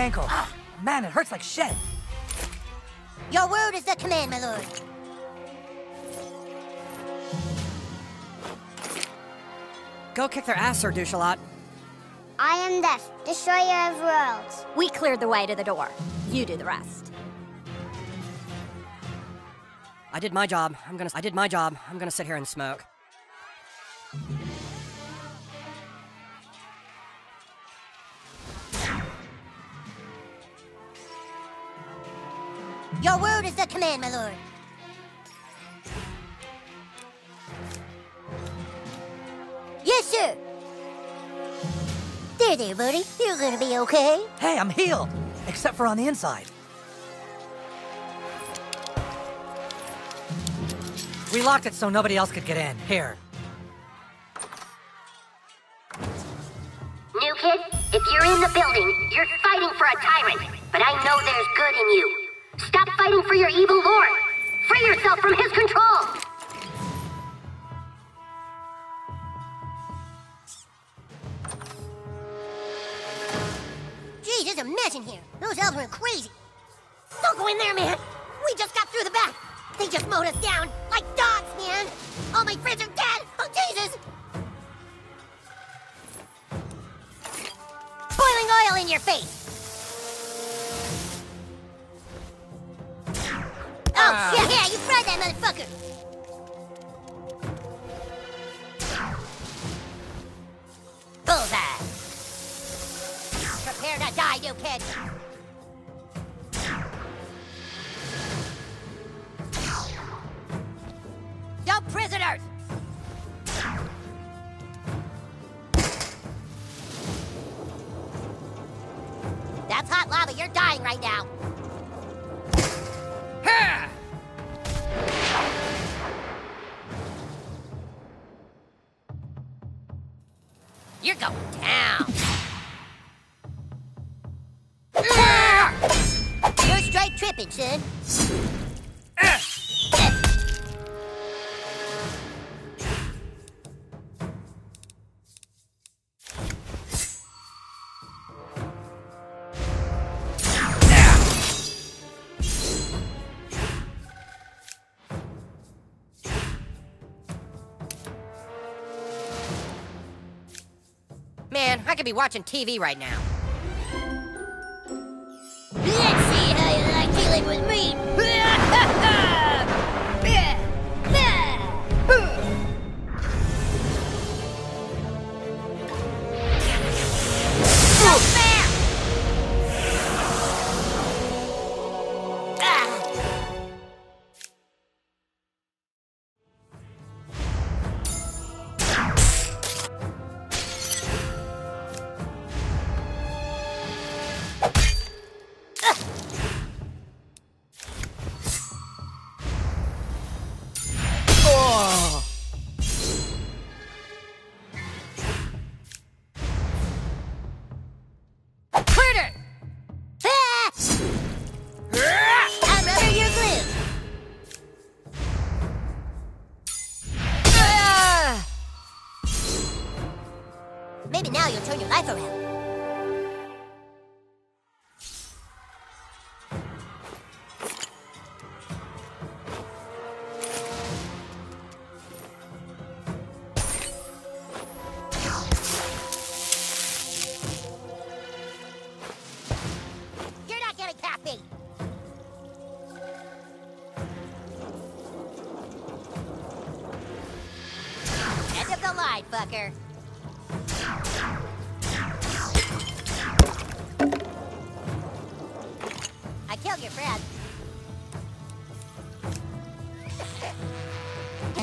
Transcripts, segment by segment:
hurt my. Man, it hurts like shit. Your word is the command, my lord. Go kick their ass, Sir Douchalot. I am Death, destroyer of worlds. We cleared the way to the door. You do the rest. I did my job. I'm gonna. I did my job. I'm gonna sit here and smoke. Command, my lord. Yes, sir. There, there, buddy. You're gonna be okay. Hey, I'm healed. Except for on the inside. We locked it so nobody else could get in. Here. New kid, if you're in the building, you're fighting for a tyrant. But I know there's good in you. Stop fighting for your evil lord! Free yourself from his control! Geez, there's a mess in here. Those elves went crazy. Don't go in there, man! We just got through the back! They just mowed us down! Like dogs, man! All my friends are dead! Oh, Jesus! Boiling oil in your face! Oh, ah. shit. Yeah, you fried that motherfucker. Bullseye. Prepare to die, you kid. No prisoners! That's hot lava. You're dying right now. Going down. Ah! You're straight tripping, son. Man, I could be watching TV right now. Let's see how you like dealing with me.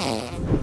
Yeah.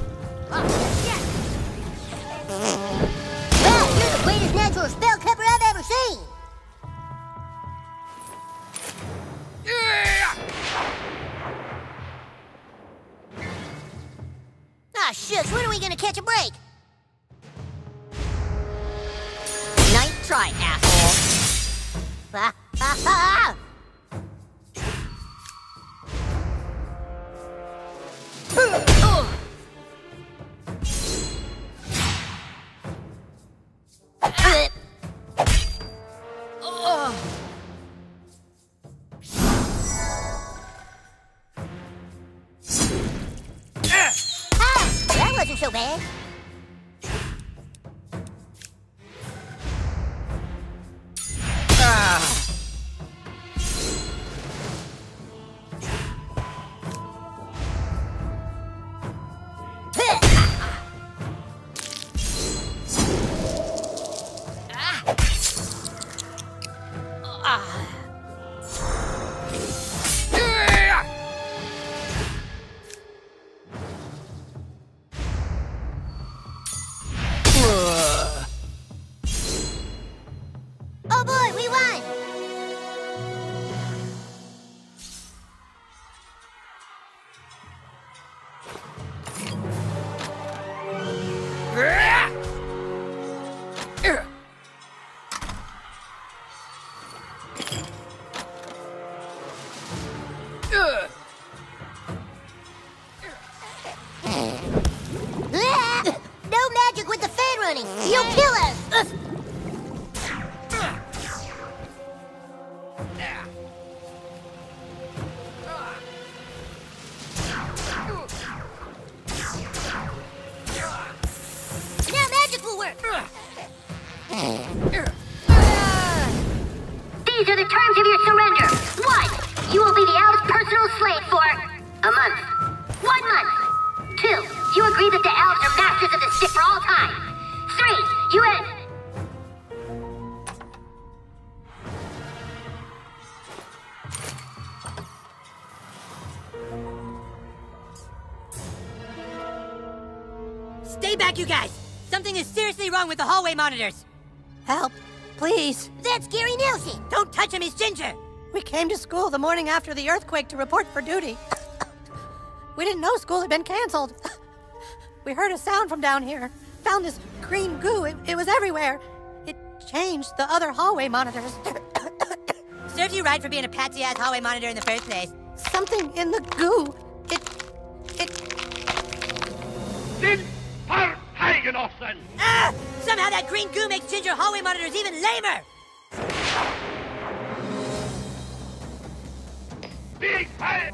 You'll kill us! Wrong with the hallway monitors. Help, please. That's Gary Nelson! Don't touch him, he's Ginger! We came to school the morning after the earthquake to report for duty. We didn't know school had been canceled. We heard a sound from down here. Found this green goo. It, it was everywhere. It changed the other hallway monitors. Serves you right for being a patsy-ass hallway monitor in the first place. Something in the goo. It. It. Sind makes Ginger hallway monitors even lamer! Wie Teil...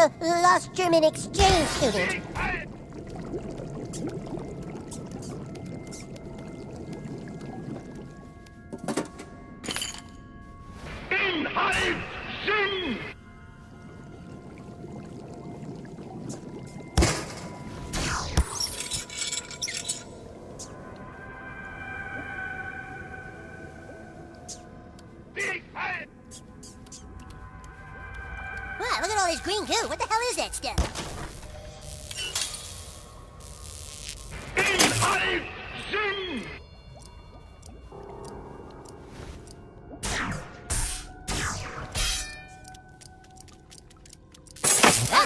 a lost German exchange student.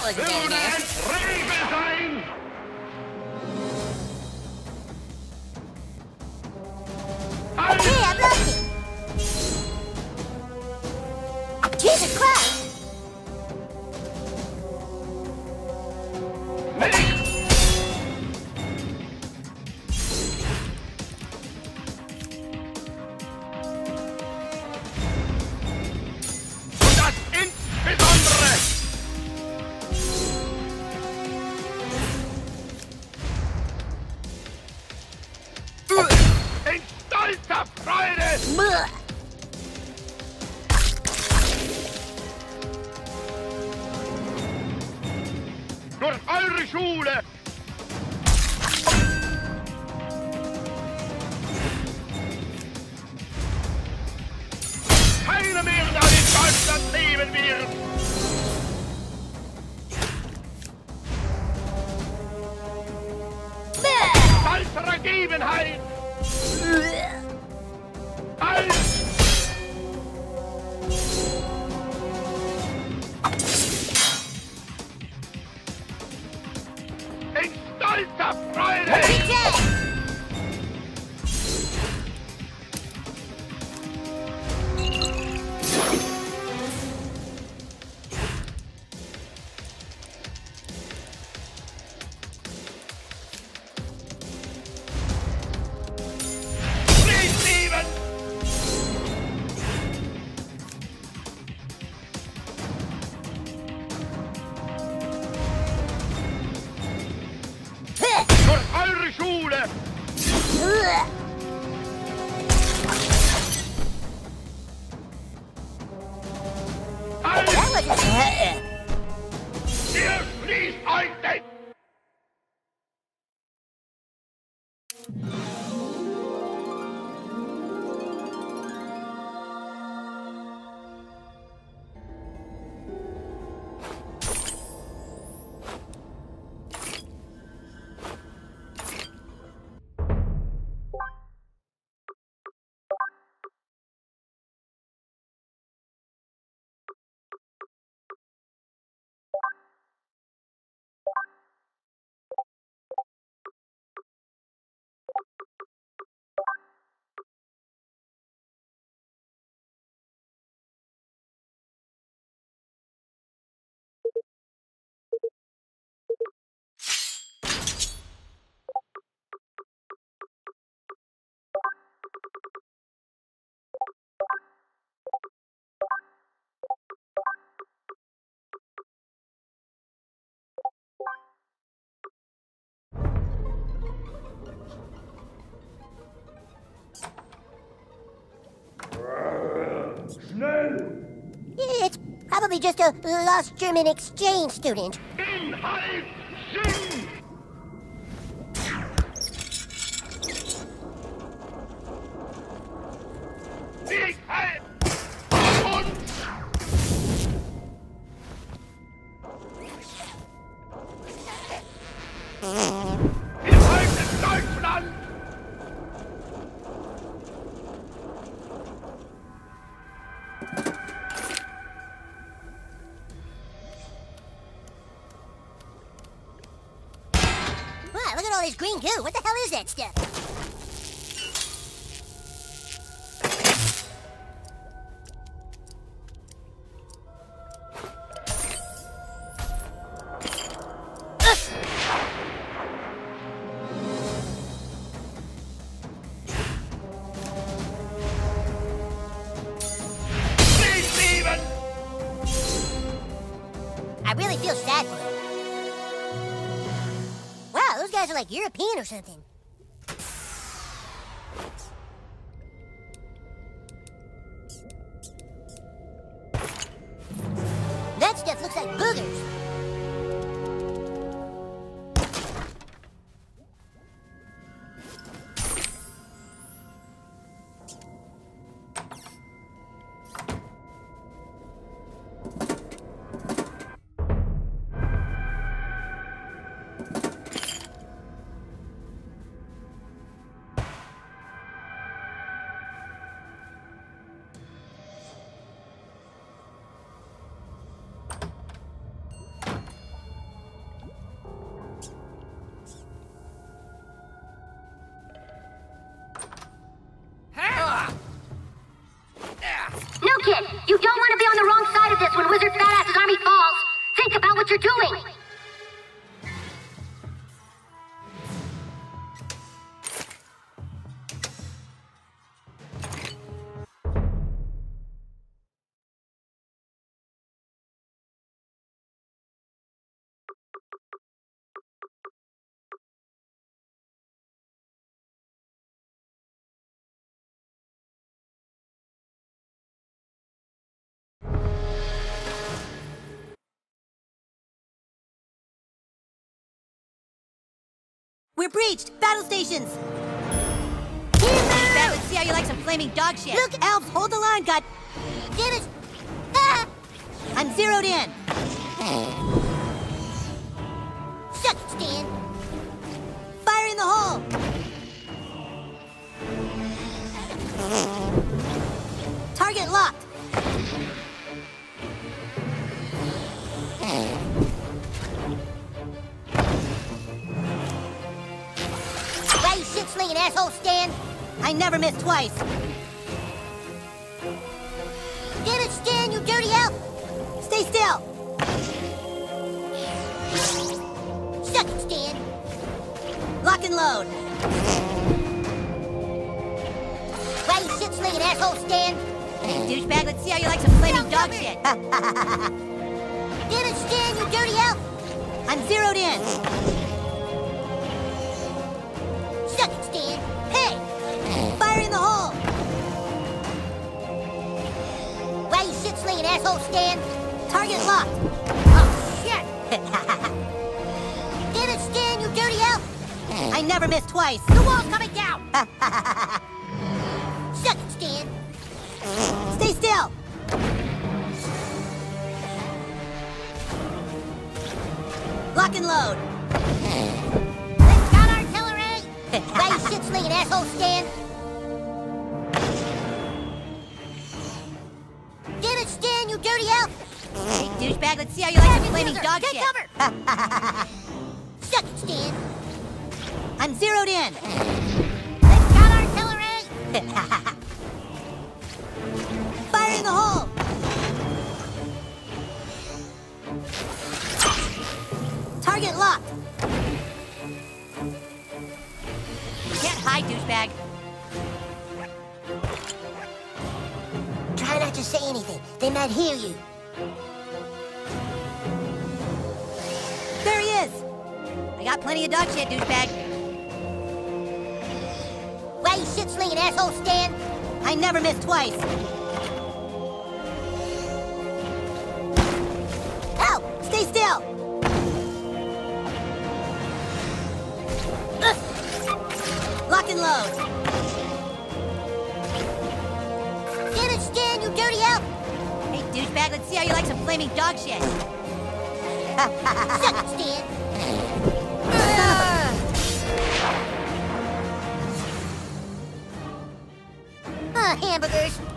was good. probably just a lost German exchange student. Green goo. What the hell is that stuff? Something. You're doing. We're breached! Battle stations! Bet let's see how you like some flaming dog shit. Look, elves, hold the line, God. Damn it! Ah! I'm zeroed in. Suck it, Stan. Fire in the hole. Target locked. Slinging asshole, Stan? I never miss twice. Damn it, Stan, you dirty elf! Stay still. Suck it, Stan. Lock and load. Why you shit slinging asshole, Stan? Douchebag, let's see how you like some flaming dog shit. Damn it, Stan, you dirty elf! I'm zeroed in. Asshole, Stan? Target locked. Oh, shit! Damn it, Stan, you dirty elf! I never miss twice. The wall's coming down! Suck it, Stan. Stay still. Lock and load. Let's count artillery! You shit slinging asshole, Stan? Dirty elf! Hey, douchebag, let's see how you like flaming dog Take shit. cover! Suck it, Stan. I'm zeroed in. Let's count artillery! Fire in the hole. Target locked. Can't hide, douchebag. To say anything. They might hear you. There he is. I got plenty of dog shit, douchebag. Why you shit slinging asshole, Stan? I never miss twice. Oh, stay still. Lock and load. Stan, you dirty elf! Hey, douchebag, let's see how you like some flaming dog shit. Suck it, Stan. Ah, hamburgers.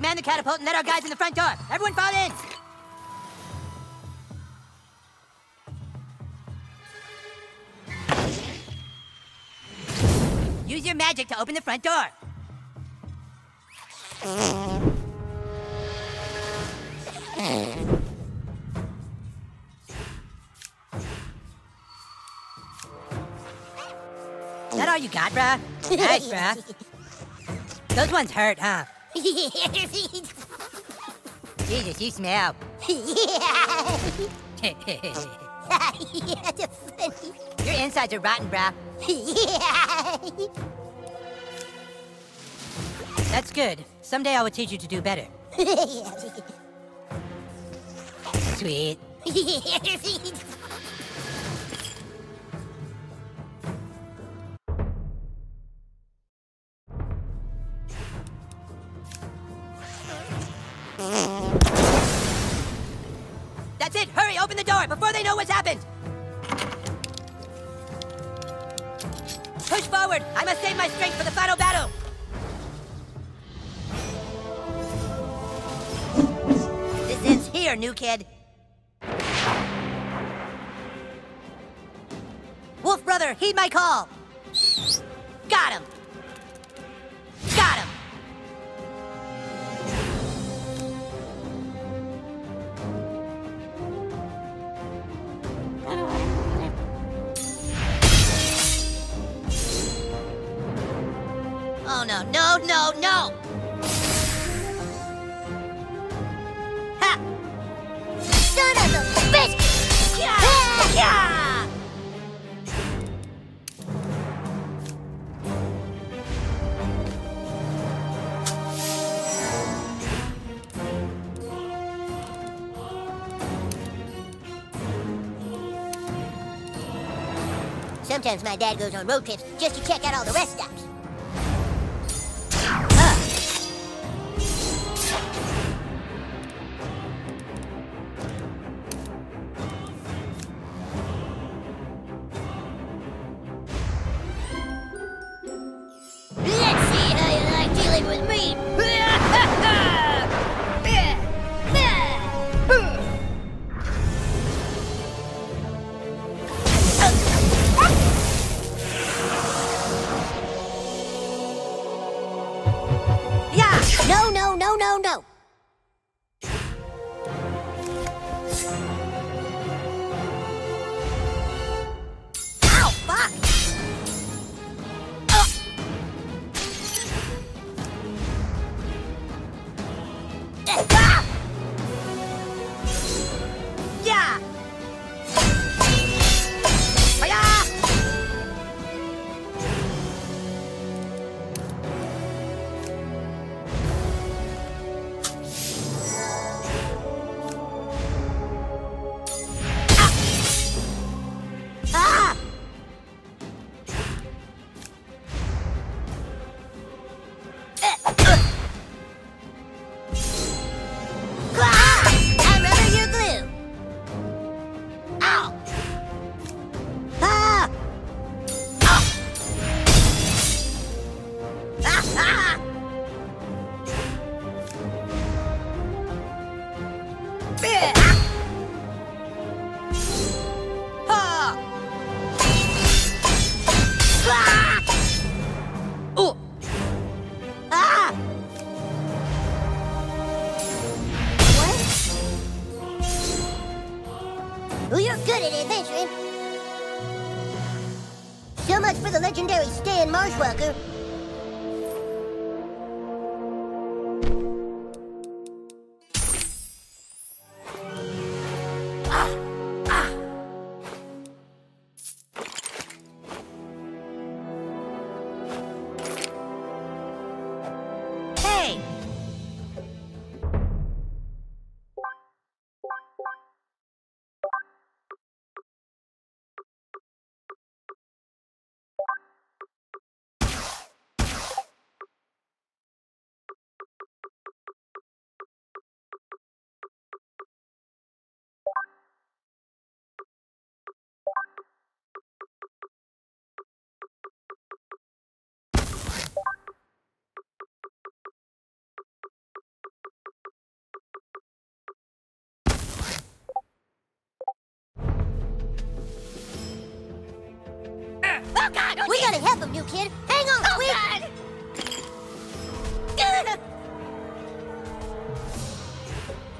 Man the catapult and let our guys in the front door! Everyone fall in! Use your magic to open the front door! Is that all you got, bruh? Nice, bruh. Those ones hurt, huh? Jesus, you smell. yeah. yeah, that's funny. Your insides are rotten, yeah. That's good. Someday I will teach you to do better. Sweet. my call! Sometimes my dad goes on road trips just to check out all the rest stops. Oh God! we gotta help him, new kid. Hang on, oh, quick! God.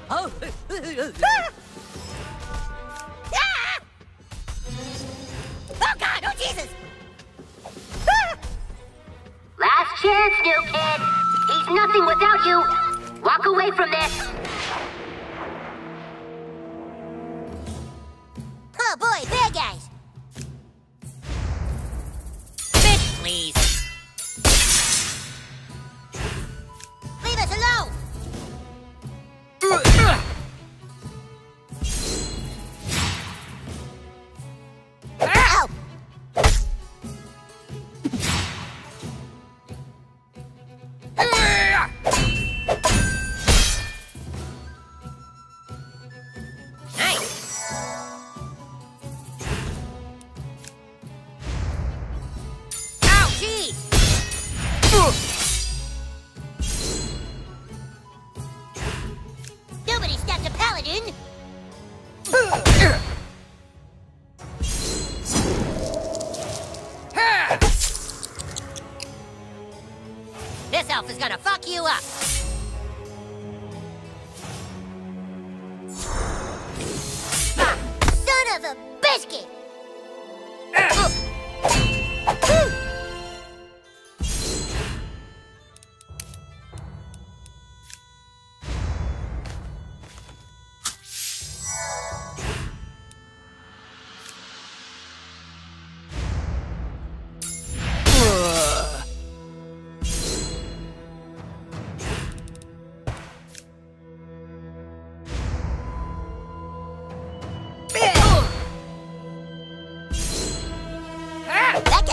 Oh! Ah! Ah! Oh God! Oh Jesus! Ah! Last chance, new kid. He's nothing without you. Walk away from this.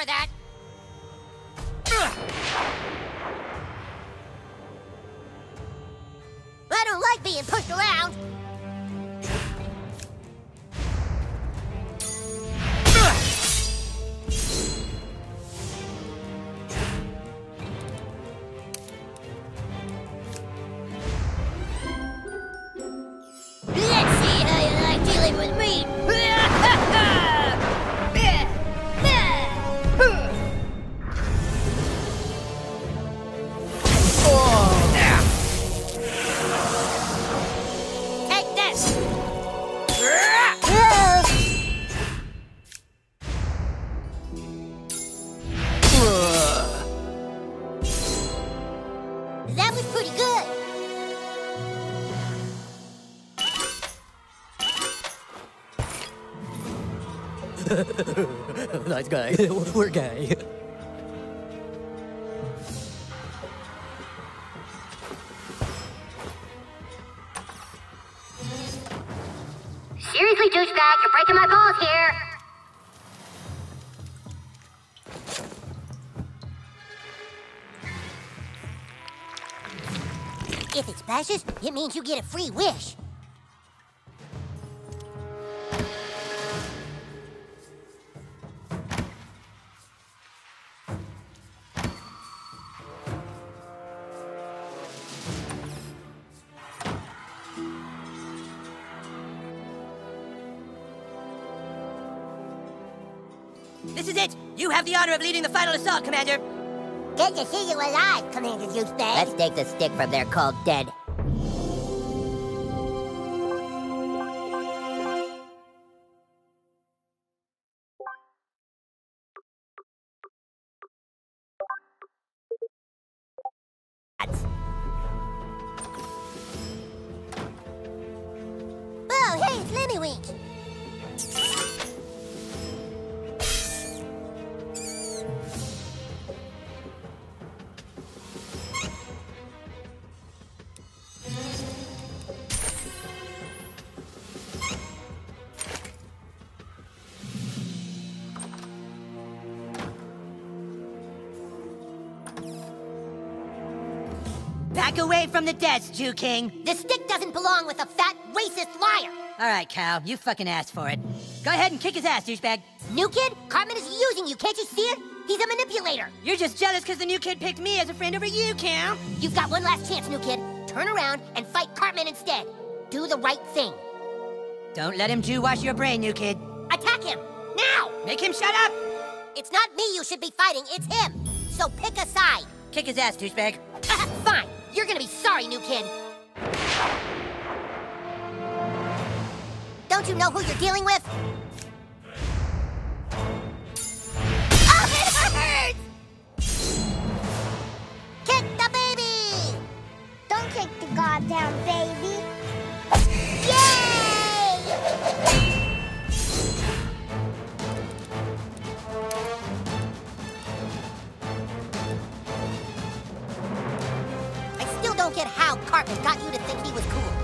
For that. I don't like being pushed around. Nice guy. We're gay. Seriously, douchebag, you're breaking my balls here. If it splashes, it means you get a free wish. This is it. You have the honor of leading the final assault, Commander. Good to see you alive, Commander Douchebag. Let's take the stick from their cold dead. From the desk, Jew King. The stick doesn't belong with a fat, racist liar. All right, Kyle, you fucking asked for it. Go ahead and kick his ass, douchebag. New kid, Cartman is using you. Can't you see it? He's a manipulator. You're just jealous because the new kid picked me as a friend over you, Kyle. You've got one last chance, new kid. Turn around and fight Cartman instead. Do the right thing. Don't let him Jew wash your brain, new kid. Attack him! Now! Make him shut up. It's not me you should be fighting, it's him. So pick a side. Kick his ass, douchebag. Fine. You're gonna be sorry, new kid. Don't you know who you're dealing with? Oh, it hurts! Kick the baby! Don't kick the goddamn baby. Cartman got you to think he was cool.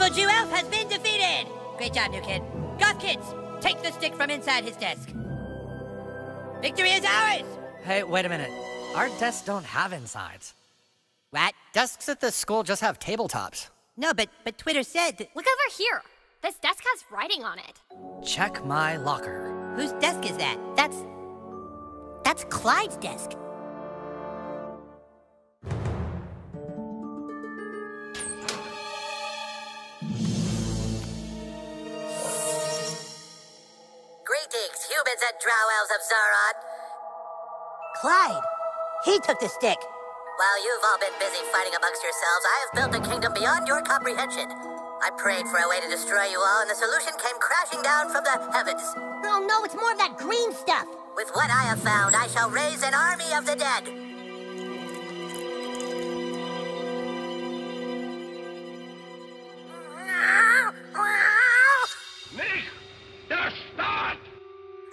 Evil Jew elf has been defeated! Great job, new kid. Goth kids, take the stick from inside his desk. Victory is ours! Hey, wait a minute. Our desks don't have insides. What? Desks at this school just have tabletops. No, but but Twitter said that. Look over here. This desk has writing on it. Check my locker. Whose desk is that? That's. That's Clyde's desk. Humans and drow elves of Zaron. Clyde! He took the stick! While you've all been busy fighting amongst yourselves, I have built a kingdom beyond your comprehension. I prayed for a way to destroy you all, and the solution came crashing down from the heavens. Oh no, it's more of that green stuff. With what I have found, I shall raise an army of the dead. Nicht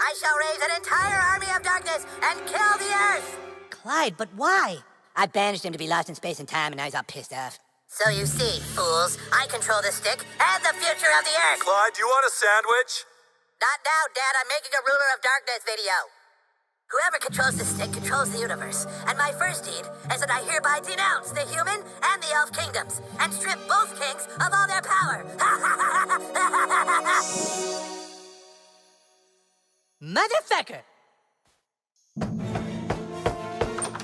I shall raise an entire army of darkness and kill the earth. Clyde, but why? I banished him to be lost in space and time, and now he's all pissed off. So you see, fools, I control the stick and the future of the earth. Clyde, do you want a sandwich? Not now, Dad. I'm making a ruler of darkness video. Whoever controls the stick controls the universe. And my first deed is that I hereby denounce the human and the elf kingdoms and strip both kings of all their power. Motherfucker!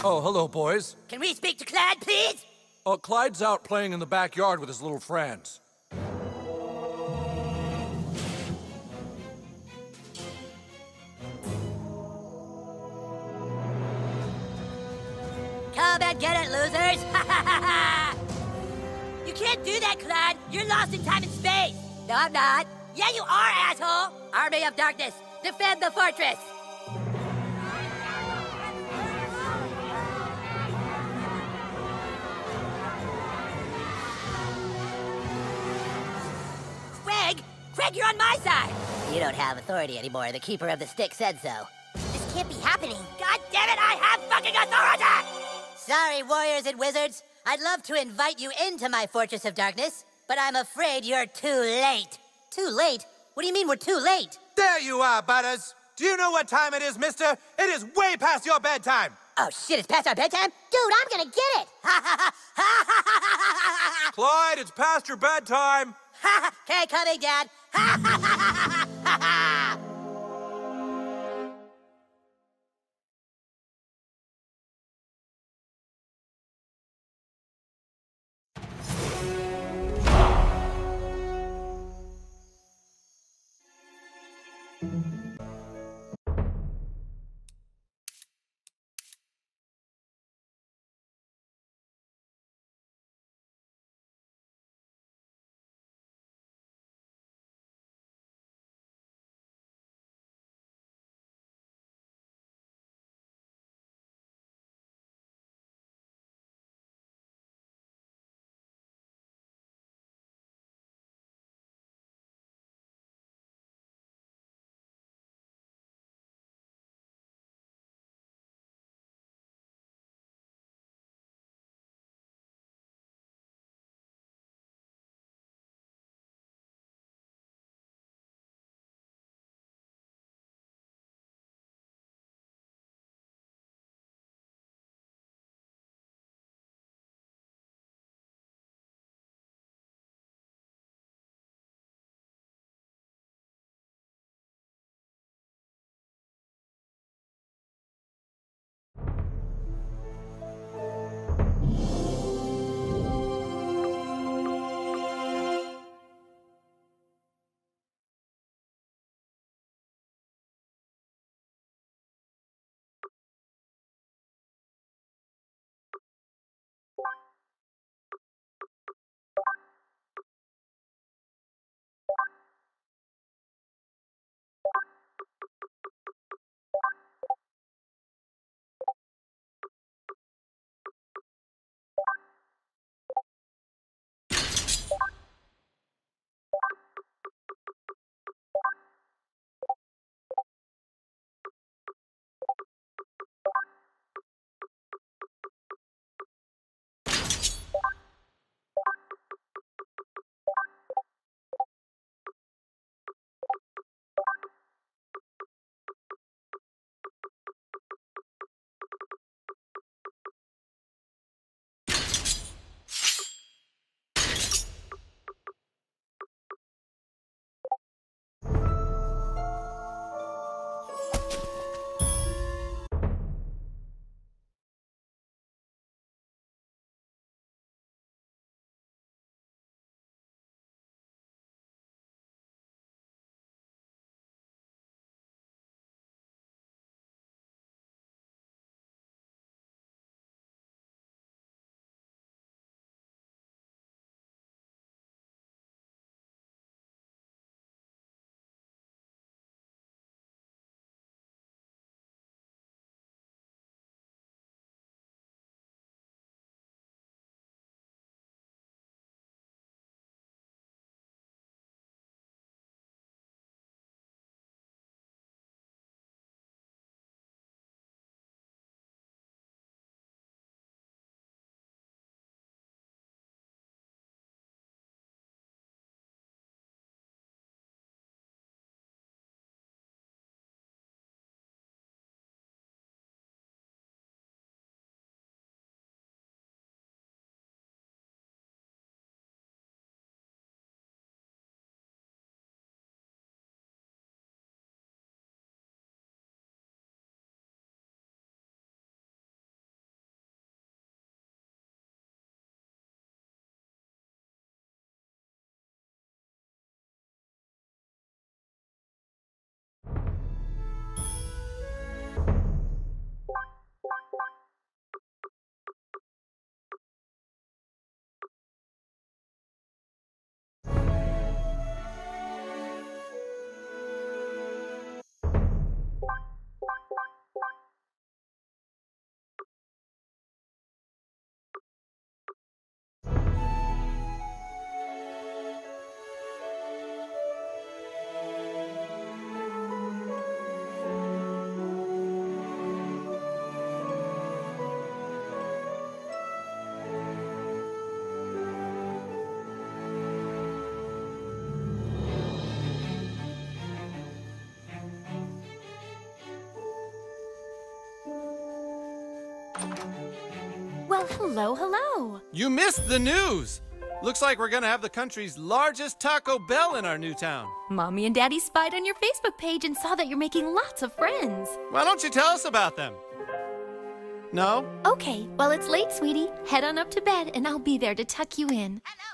Oh, hello, boys. Can we speak to Clyde, please? Uh, Clyde's out playing in the backyard with his little friends. Come and get it, losers! you can't do that, Clyde! You're lost in time and space! No, I'm not. Yeah, you are, asshole! Army of Darkness, defend the fortress! Greg! Greg, you're on my side! You don't have authority anymore. The keeper of the stick said so. This can't be happening. God damn it, I have fucking authority! Sorry, warriors and wizards. I'd love to invite you into my Fortress of Darkness, but I'm afraid you're too late. Too late? What do you mean we're too late? There you are, Butters. Do you know what time it is, mister? It is way past your bedtime. Oh shit, it's past our bedtime? Dude, I'm gonna get it. Clyde, it's past your bedtime. okay, coming, Dad. Well, hello, hello. You missed the news. Looks like we're gonna have the country's largest Taco Bell in our new town. Mommy and Daddy spied on your Facebook page and saw that you're making lots of friends. Why don't you tell us about them? No? Okay, well, it's late, sweetie. Head on up to bed, and I'll be there to tuck you in. Hello